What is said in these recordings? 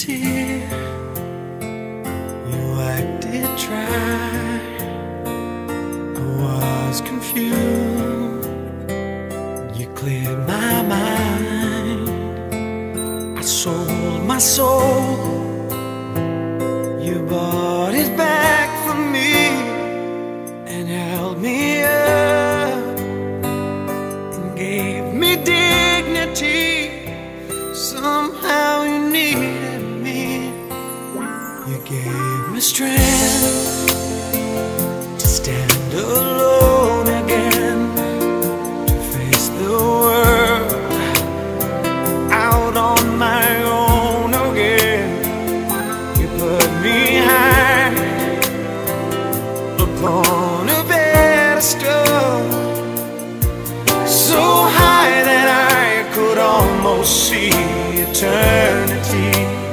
tear. You dry. I was confused. You cleared my mind. I sold my soul. Gave me strength to stand alone again, to face the world out on my own again. You put me high upon a pedestal, so high that I could almost see eternity.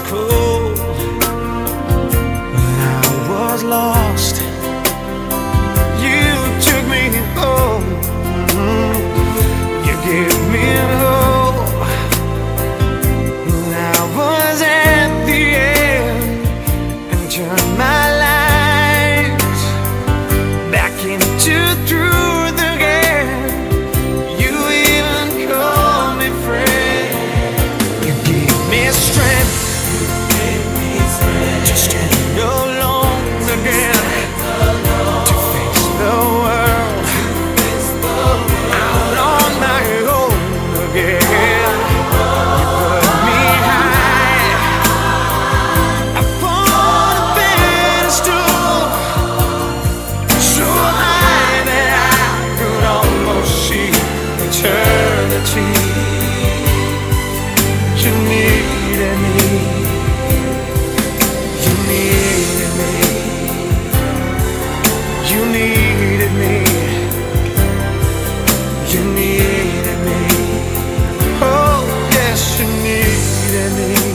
Was. you needed me. Oh, yes, you needed me.